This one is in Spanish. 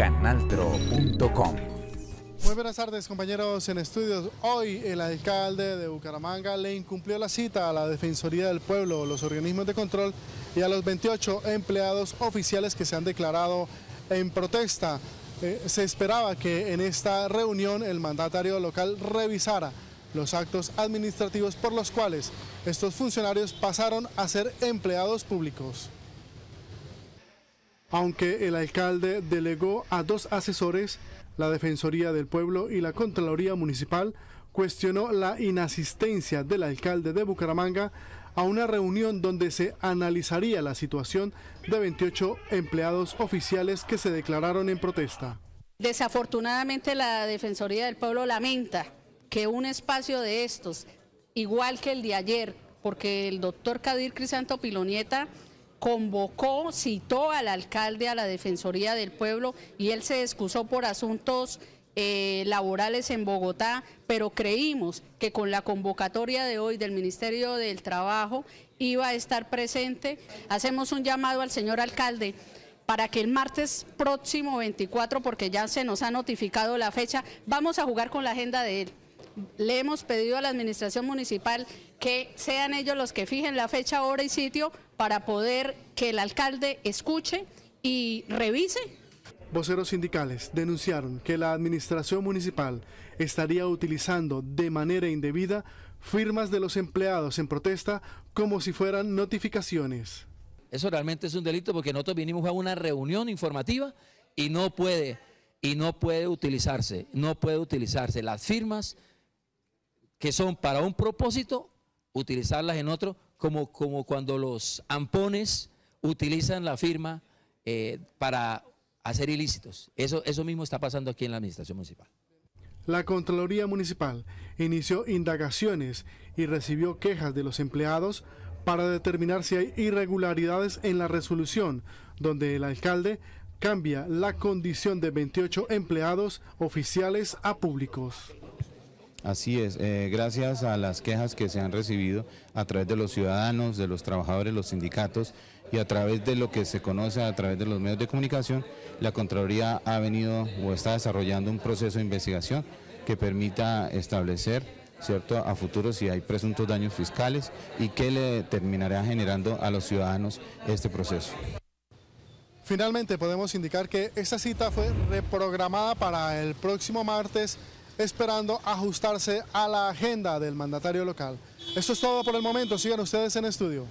canaltro.com. Muy buenas tardes compañeros en estudios. Hoy el alcalde de Bucaramanga le incumplió la cita a la Defensoría del Pueblo, los organismos de control y a los 28 empleados oficiales que se han declarado en protesta. Eh, se esperaba que en esta reunión el mandatario local revisara los actos administrativos por los cuales estos funcionarios pasaron a ser empleados públicos. Aunque el alcalde delegó a dos asesores, la Defensoría del Pueblo y la Contraloría Municipal cuestionó la inasistencia del alcalde de Bucaramanga a una reunión donde se analizaría la situación de 28 empleados oficiales que se declararon en protesta. Desafortunadamente la Defensoría del Pueblo lamenta que un espacio de estos, igual que el de ayer, porque el doctor Cadir Crisanto Pilonieta convocó, citó al alcalde a la Defensoría del Pueblo y él se excusó por asuntos eh, laborales en Bogotá, pero creímos que con la convocatoria de hoy del Ministerio del Trabajo iba a estar presente. Hacemos un llamado al señor alcalde para que el martes próximo 24, porque ya se nos ha notificado la fecha, vamos a jugar con la agenda de él le hemos pedido a la administración municipal que sean ellos los que fijen la fecha, hora y sitio para poder que el alcalde escuche y revise. Voceros sindicales denunciaron que la administración municipal estaría utilizando de manera indebida firmas de los empleados en protesta como si fueran notificaciones. Eso realmente es un delito porque nosotros vinimos a una reunión informativa y no puede y no puede utilizarse, no puede utilizarse las firmas que son para un propósito, utilizarlas en otro, como, como cuando los ampones utilizan la firma eh, para hacer ilícitos. Eso, eso mismo está pasando aquí en la administración municipal. La Contraloría Municipal inició indagaciones y recibió quejas de los empleados para determinar si hay irregularidades en la resolución, donde el alcalde cambia la condición de 28 empleados oficiales a públicos. Así es, eh, gracias a las quejas que se han recibido a través de los ciudadanos, de los trabajadores, los sindicatos y a través de lo que se conoce a través de los medios de comunicación, la Contraloría ha venido o está desarrollando un proceso de investigación que permita establecer ¿cierto? a futuro si hay presuntos daños fiscales y que le terminará generando a los ciudadanos este proceso. Finalmente podemos indicar que esta cita fue reprogramada para el próximo martes esperando ajustarse a la agenda del mandatario local. Esto es todo por el momento, sigan ustedes en estudio.